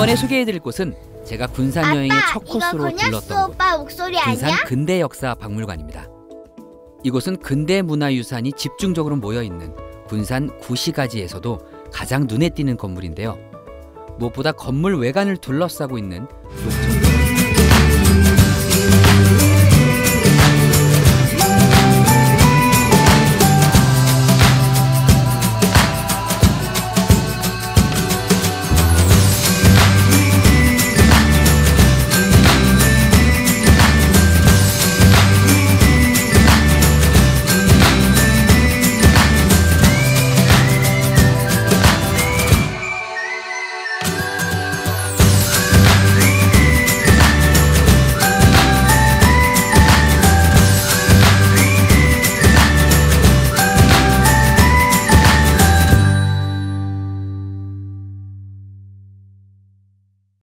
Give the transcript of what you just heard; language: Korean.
이번에 소개해드릴 곳은 제가 군산 여행의 첫 코스로 들렀던 곳 오빠 목소리 군산 아니야? 근대 역사 박물관입니다. 이곳은 근대 문화유산이 집중적으로 모여 있는 군산 구시가지에서도 가장 눈에 띄는 건물인데요. 무엇보다 건물 외관을 둘러싸고 있는